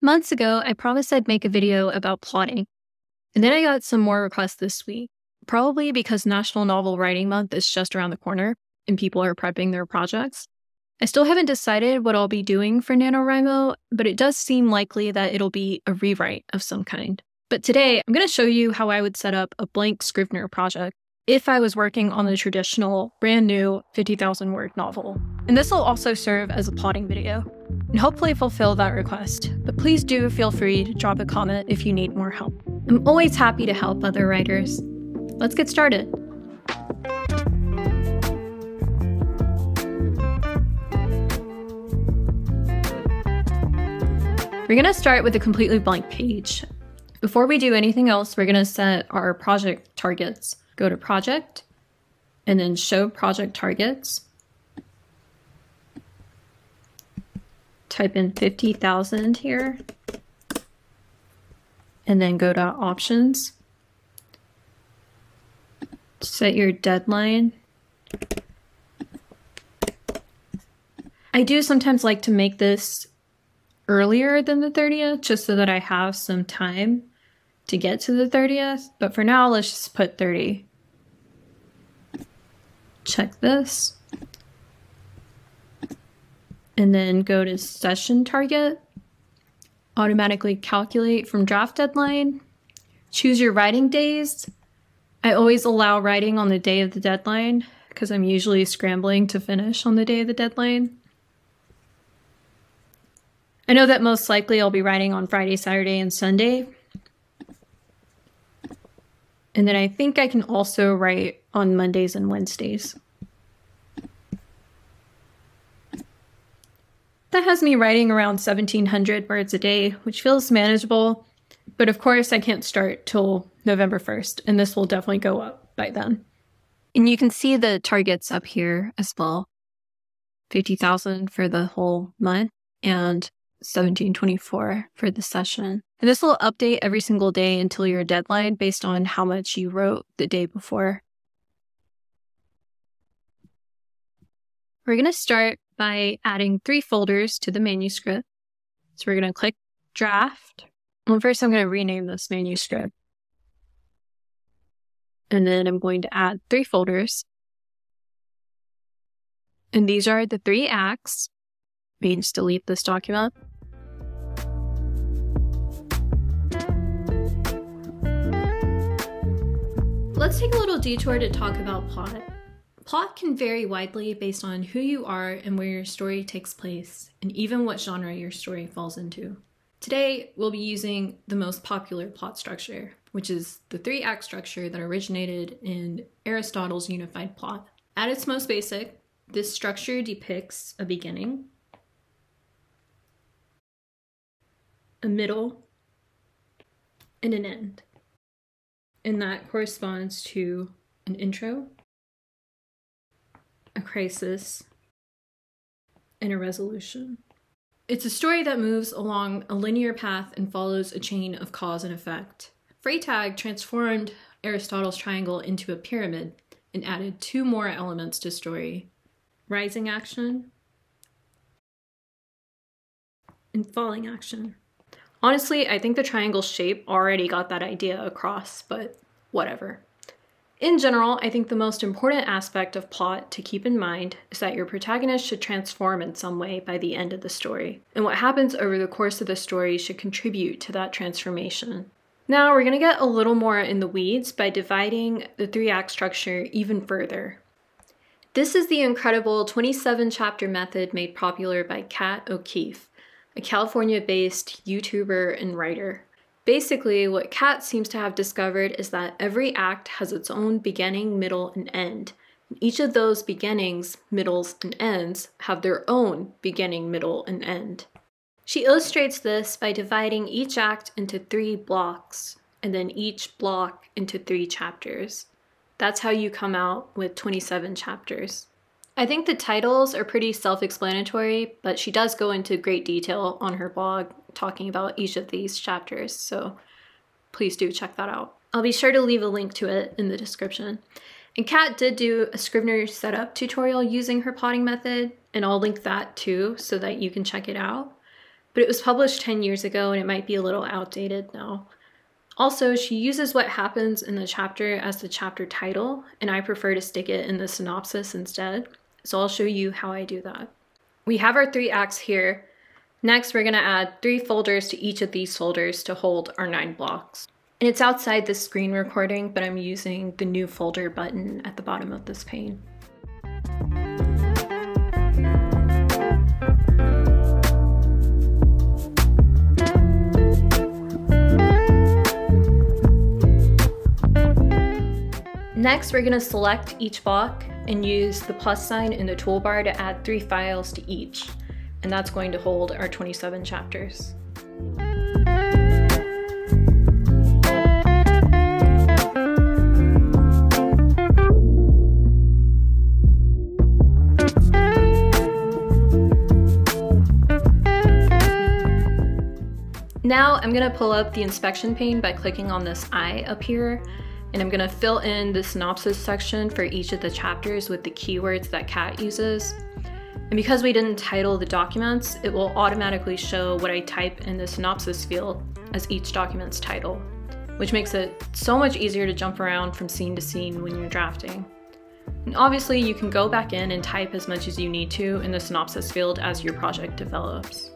Months ago, I promised I'd make a video about plotting. And then I got some more requests this week, probably because National Novel Writing Month is just around the corner and people are prepping their projects. I still haven't decided what I'll be doing for NaNoWriMo, but it does seem likely that it'll be a rewrite of some kind. But today, I'm going to show you how I would set up a blank Scrivener project if I was working on the traditional, brand new 50,000 word novel. And this will also serve as a plotting video and hopefully fulfill that request. But please do feel free to drop a comment if you need more help. I'm always happy to help other writers. Let's get started. We're to start with a completely blank page. Before we do anything else, we're to set our project targets. Go to Project, and then Show Project Targets. type in 50,000 here and then go to options. Set your deadline. I do sometimes like to make this earlier than the 30th just so that I have some time to get to the 30th. But for now, let's just put 30. Check this and then go to session target, automatically calculate from draft deadline, choose your writing days. I always allow writing on the day of the deadline because I'm usually scrambling to finish on the day of the deadline. I know that most likely I'll be writing on Friday, Saturday, and Sunday. And then I think I can also write on Mondays and Wednesdays. That has me writing around 1700 words a day, which feels manageable. But of course, I can't start till November 1st, and this will definitely go up by then. And you can see the targets up here as well 50,000 for the whole month and 1724 for the session. And this will update every single day until your deadline based on how much you wrote the day before. We're going to start by adding three folders to the manuscript. So we're going to click draft. Well, first I'm going to rename this manuscript. And then I'm going to add three folders. And these are the three acts. We delete this document. Let's take a little detour to talk about plot. Plot can vary widely based on who you are and where your story takes place, and even what genre your story falls into. Today, we'll be using the most popular plot structure, which is the three act structure that originated in Aristotle's unified plot. At its most basic, this structure depicts a beginning, a middle, and an end. And that corresponds to an intro, a crisis, and a resolution. It's a story that moves along a linear path and follows a chain of cause and effect. Freytag transformed Aristotle's triangle into a pyramid and added two more elements to story rising action and falling action. Honestly, I think the triangle shape already got that idea across, but whatever. In general, I think the most important aspect of plot to keep in mind is that your protagonist should transform in some way by the end of the story, and what happens over the course of the story should contribute to that transformation. Now, we're going to get a little more in the weeds by dividing the three act structure even further. This is the incredible 27 chapter method made popular by Kat O'Keefe, a California based YouTuber and writer. Basically, what Kat seems to have discovered is that every act has its own beginning, middle, and end. Each of those beginnings, middles, and ends have their own beginning, middle, and end. She illustrates this by dividing each act into three blocks, and then each block into three chapters. That's how you come out with 27 chapters. I think the titles are pretty self explanatory, but she does go into great detail on her blog talking about each of these chapters, so please do check that out. I'll be sure to leave a link to it in the description. And Kat did do a Scrivener setup tutorial using her plotting method, and I'll link that too so that you can check it out. but it was published 10 years ago and it might be a little outdated now. Also, she uses what happens in the chapter as the chapter title, and I prefer to stick it in the synopsis instead. So I'll show you how I do that. We have our three acts here. Next, we're gonna add three folders to each of these folders to hold our nine blocks. And it's outside the screen recording, but I'm using the new folder button at the bottom of this pane. Next, we're gonna select each block and use the plus sign in the toolbar to add three files to each. And that's going to hold our 27 chapters. Now I'm gonna pull up the inspection pane by clicking on this eye up here and I'm gonna fill in the synopsis section for each of the chapters with the keywords that Kat uses. And because we didn't title the documents, it will automatically show what I type in the synopsis field as each document's title, which makes it so much easier to jump around from scene to scene when you're drafting. And obviously you can go back in and type as much as you need to in the synopsis field as your project develops.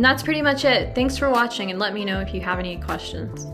And that's pretty much it. Thanks for watching and let me know if you have any questions.